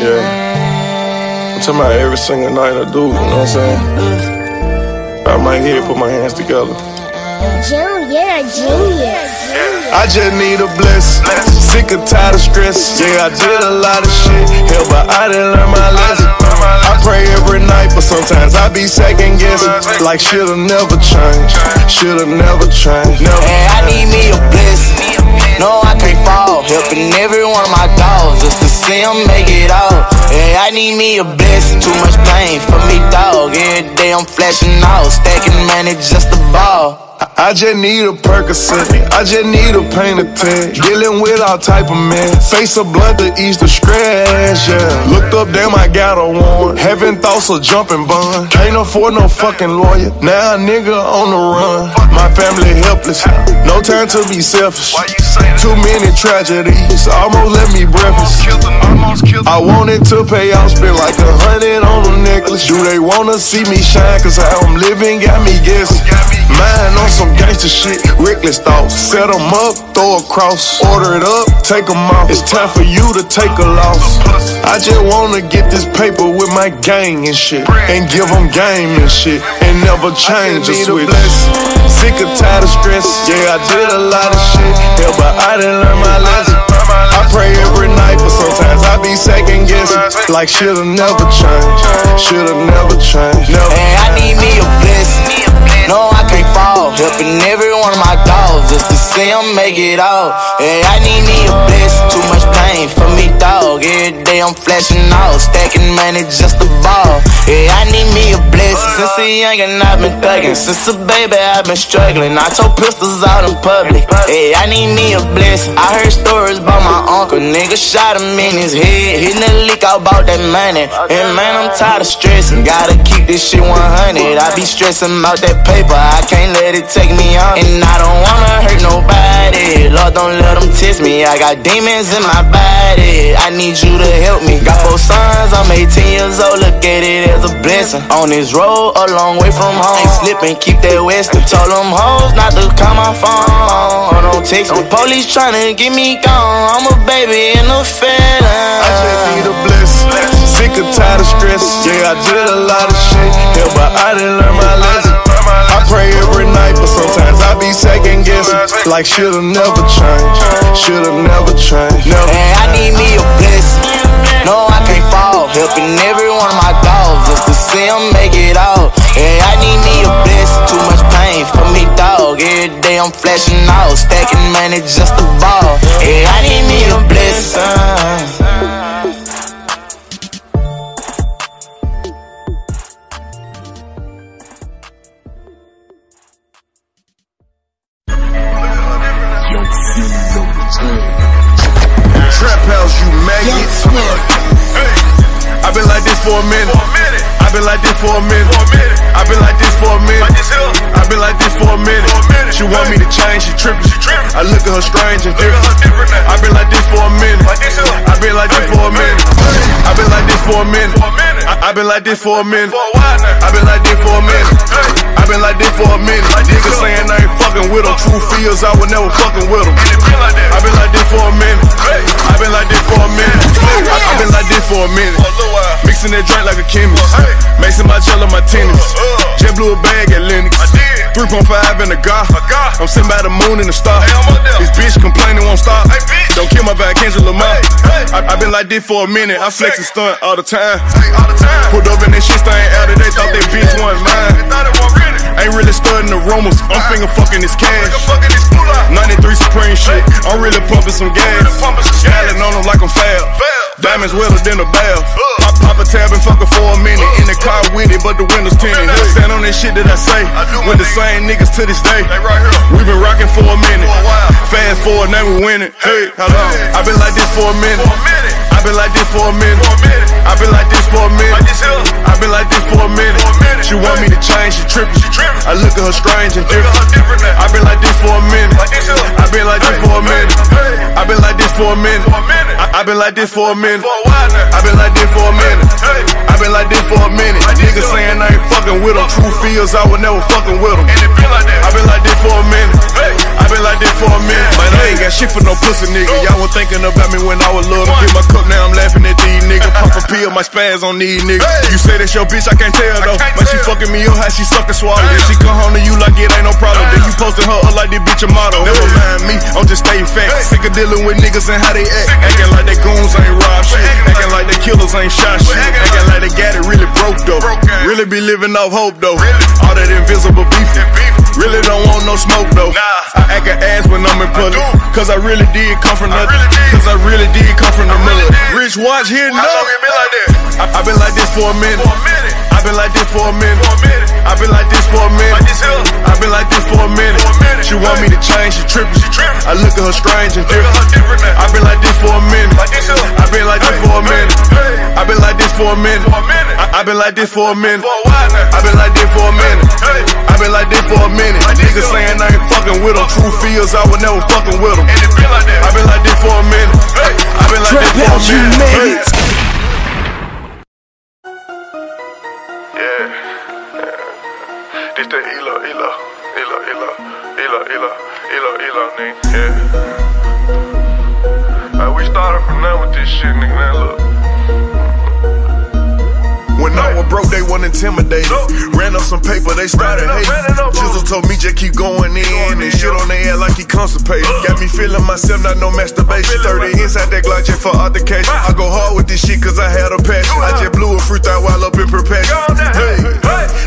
Yeah. I'm talking about every single night I do, you know what I'm saying? I might here, put my hands together. Junior, junior. I just need a blessing. Sick and tired of stress. Yeah, I did a lot of shit. Hell, but I didn't learn my lesson. I be second guessing. Like shit'll never change. Shit'll never change. Never. Hey, I need me a blessing. No, I can't fall. Helping every one of my dogs just to see them make it out. Hey, I need me a blessing. Too much pain for me, dog. Every day I'm flashing out. Stacking money just a ball. I just need a Percocet. I just need a pain tag. Dealing with all type of men. Face a blunt to ease the stress, yeah. Looked up, damn, I got a warrant. Having thoughts of jumping bond. Can't afford no fucking lawyer. Now a nigga on the run. My family helpless. No time to be selfish. Too many tragedies. Almost let me breakfast. I wanted to pay off, spend like a hundred on a necklace. Do they wanna see me shine? Cause how I'm living got me guessing. Mine on some gangster shit, reckless thoughts. Set them up, throw a cross, order it up, take them off. It's time for you to take a loss. I just wanna get this paper with my gang and shit, and give them game and shit, and never change a switch. A Sick and tired of stress, yeah, I did a lot of shit, yeah, but I didn't learn my lesson. I pray every night, but sometimes I be second guessing, like shit'll never change, shit'll never change, never. Hey, I need me a blessing. Helping every one of my dogs just to see them make it out. Hey, I need me a blessing. Too much pain for me, dog. Every day I'm flashing out. Stacking money just a ball. Hey, I need me a. Since a youngin' I've been thuggin'. Since a baby I've been struggling. I told pistols out in public. Hey, I need me a blessing. I heard stories about my uncle. Nigga shot him in his head. Hitting the leak out about that money. And man, I'm tired of stressing. Gotta keep this shit 100. I be stressing about that paper. I can't let it take me out. And I don't wanna hurt nobody. Lord, don't let them test me. I got demons in my body. I need you to help me. Got four sons, I'm 18 years old. Look at it as a blessing. On this road, a long way from home. Ain't slipping, keep that western. Told them hoes not to call my phone. Or don't text me. Police tryna get me gone. I'm a baby in a feather. I just need a blessing. Sick and tired of stress. Yeah, I did a lot of shit. Yeah, but I didn't learn my lesson. I pray every night, but sometimes I be second guessing. Like shit'll never change. Shit'll never change. Never. Hey, I need me a blessing. No, I can't fall. Helping every one of my dogs just to see them make it out. Hey, I need me a blessing. Too much pain for me, dog. Every day I'm flashing out. Stacking money just a ball. Hey, I need me a blessing. Trap house, you maggot. Hey, I've been like this for a minute. I've been like this for a minute. I've been like this for a minute. I've been like this for a minute. She want me to change, she tripping. I look at her strange and different. I've been like this for a minute. I've been like this for a minute. I've been like this for a minute. I- I've been like this for a minute. I've been like this for a minute. I've been like this for a minute. Niggas saying I ain't fucking with them. True feels I would never fucking with them. I've been like this for a minute. I've been like this for a minute. I've been like this for a minute. Mixing that drink like a chemist. Mixing my gel on my tennis. Jet blew a bag at Lenox. 3.5 in the gar. I'm sitting by the moon and the star. This bitch complaining won't stop. Don't kill my bad Kendrick Lamar. I, I been like this for a minute. I flex and stunt all the time. Pulled up in that shit stain out they thought that bitch wasn't mine. Ain't really studying the rumors. I'm finger fucking this cash. 93 Supreme shit. I'm really pumping some gas. Scaling on them like I'm fab. Diamonds wetter than a bath. Pop, pop a tab and fuck her for a minute. In the car with it, but the windows tinted. Stand on that shit that I say. With the same niggas to this day. We been rocking for a minute. Fast forward, now we winning. Hey, long? i been like this for a minute. i been like this for a minute. i been like this for a minute. i been like this for a minute. She want me to change, she tripping. I look at her strange and different. i been I- i been like this for a minute. I've been like this for a minute. I've been like this for a minute. Niggas saying I ain't fucking with them. True feels I would never fucking with them. I've been like this for a minute. I've been like this for a minute. Man, I ain't got shit for no pussy nigga. Y'all was thinking about me when I was little. Get my cup now, I'm laughing at these niggas. Pop a pill, my spaz on these niggas. You say that's your bitch, I can't tell though. But she fucking me up, how she suck and swallow. Then she come home to you like it ain't no problem. Then you posting her up like this bitch a model. Never mind me, I'm just staying fat. Sick of dealing with niggas and how they act. Acting like they goons ain't rob shit. Acting like they killers ain't shot shit. Acting like they got it really broke though. Really be living off hope though. All that invisible beef. Really don't want no smoke though. Nah. I act an ass when I'm in public. Cause I really did come from nothing. Cause I really did come from the mud. Rich watch here, no. I, I been like this for a minute. I been like this for a minute. I've been like this for a minute. I've been like this for a minute. She want me to change, she trippin'. I look at her strange and different. I've been like this for a minute. I've been like this for a minute. I've been like this for a minute. I, I been like this for a minute. I've been like this for a minute. I've been like this for a minute. Niggas saying I ain't fucking with them. True feels I was never fucking with them. I've been like this for a minute. I've been like this for a minute. Elo, nigga. Yeah. Uh, we started from now with this shit, nigga. Now look. When I was broke, they wasn't intimidated. Ran up some paper, they started hating. Jizzle told me just keep going in and shit on their head like he constipated. Got me feeling myself, not no masturbation. 30 inside that Glock just for altercation. I go hard with this shit cause I had a passion. I just blew a fruit out while up in perpetual. Hey,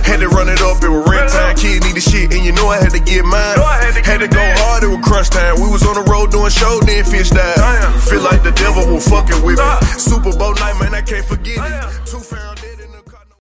had to run it up, it was rent time. Kid needed shit and you know I had to get mine. Had to go hard, crunch time. We was on the road doing show, then fish died. Feel like the devil was fucking with me. Super Bowl night, man, I can't forget it. Two